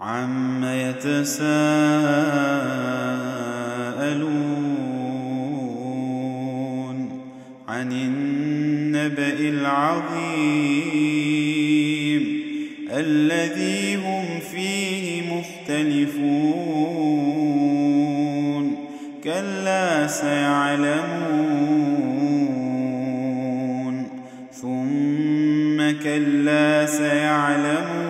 عم يتساءلون عن النبأ العظيم الذي هم فيه مختلفون كلا سيعلمون ثم كلا سيعلمون